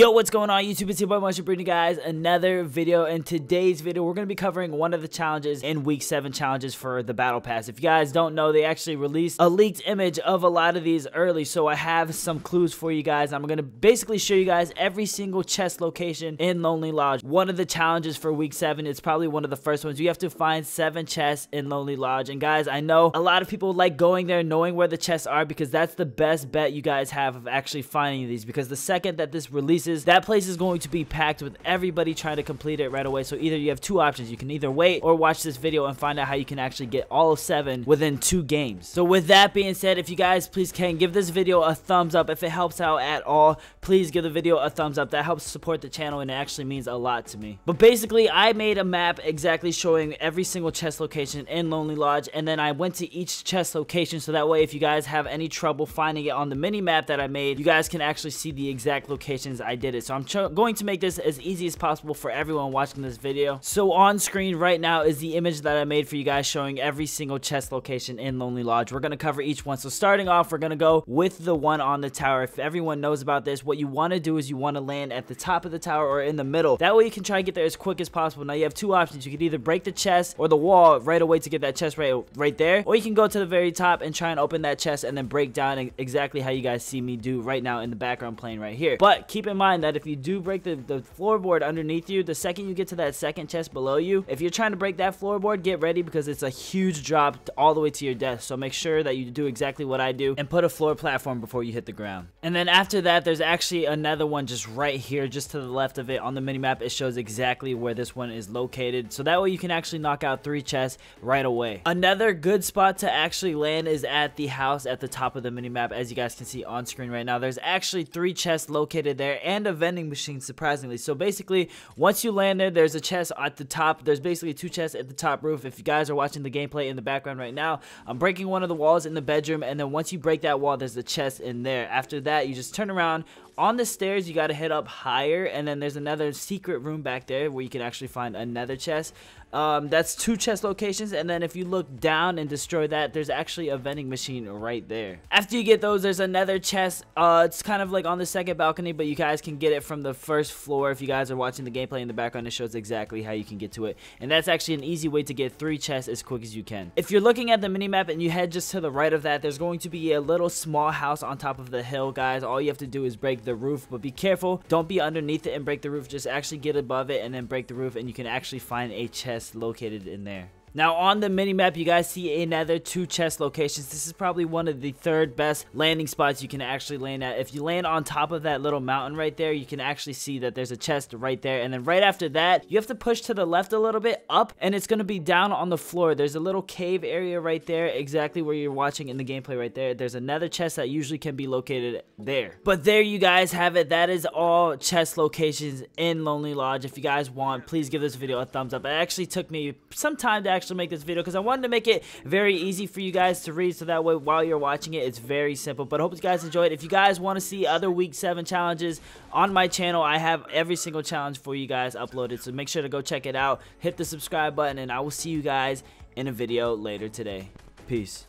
Yo, what's going on YouTube? It's your boy Motion bringing you guys another video. In today's video, we're going to be covering one of the challenges in week 7 challenges for the Battle Pass. If you guys don't know, they actually released a leaked image of a lot of these early, so I have some clues for you guys. I'm going to basically show you guys every single chest location in Lonely Lodge. One of the challenges for week 7, it's probably one of the first ones. You have to find 7 chests in Lonely Lodge. And guys, I know a lot of people like going there knowing where the chests are because that's the best bet you guys have of actually finding these because the second that this releases releases, that place is going to be packed with everybody trying to complete it right away. So either you have two options. You can either wait or watch this video and find out how you can actually get all of seven within two games. So with that being said, if you guys please can give this video a thumbs up. If it helps out at all, please give the video a thumbs up. That helps support the channel and it actually means a lot to me. But basically, I made a map exactly showing every single chest location in Lonely Lodge and then I went to each chest location so that way if you guys have any trouble finding it on the mini map that I made, you guys can actually see the exact locations did it. So I'm going to make this as easy as possible for everyone watching this video. So on screen right now is the image that I made for you guys showing every single chest location in Lonely Lodge. We're going to cover each one. So starting off, we're going to go with the one on the tower. If everyone knows about this, what you want to do is you want to land at the top of the tower or in the middle. That way you can try and get there as quick as possible. Now you have two options. You can either break the chest or the wall right away to get that chest right, right there. Or you can go to the very top and try and open that chest and then break down exactly how you guys see me do right now in the background playing right here. But keep in mind that if you do break the, the floorboard underneath you, the second you get to that second chest below you, if you're trying to break that floorboard, get ready because it's a huge drop all the way to your death. So make sure that you do exactly what I do and put a floor platform before you hit the ground. And then after that, there's actually another one just right here, just to the left of it on the minimap. It shows exactly where this one is located. So that way you can actually knock out three chests right away. Another good spot to actually land is at the house at the top of the minimap, as you guys can see on screen right now. There's actually three chests located there and a vending machine, surprisingly. So basically, once you land there, there's a chest at the top. There's basically two chests at the top roof. If you guys are watching the gameplay in the background right now, I'm breaking one of the walls in the bedroom, and then once you break that wall, there's a chest in there. After that, you just turn around. On the stairs, you got to head up higher, and then there's another secret room back there where you can actually find another chest. Um, that's two chest locations, and then if you look down and destroy that, there's actually a vending machine right there. After you get those, there's another chest. Uh, it's kind of like on the second balcony, but you guys can get it from the first floor. If you guys are watching the gameplay in the background, it shows exactly how you can get to it. And that's actually an easy way to get three chests as quick as you can. If you're looking at the minimap and you head just to the right of that, there's going to be a little small house on top of the hill, guys. All you have to do is break the roof, but be careful. Don't be underneath it and break the roof. Just actually get above it and then break the roof, and you can actually find a chest located in there. Now on the mini-map, you guys see another two chest locations. This is probably one of the third best landing spots you can actually land at. If you land on top of that little mountain right there, you can actually see that there's a chest right there. And then right after that, you have to push to the left a little bit up and it's going to be down on the floor. There's a little cave area right there, exactly where you're watching in the gameplay right there. There's another chest that usually can be located there. But there you guys have it. That is all chest locations in Lonely Lodge. If you guys want, please give this video a thumbs up. It actually took me some time to actually make this video because I wanted to make it very easy for you guys to read so that way while you're watching it, it's very simple. But I hope you guys enjoyed. It if you guys want to see other week 7 challenges on my channel, I have every single challenge for you guys uploaded. So make sure to go check it out. Hit the subscribe button and I will see you guys in a video later today. Peace.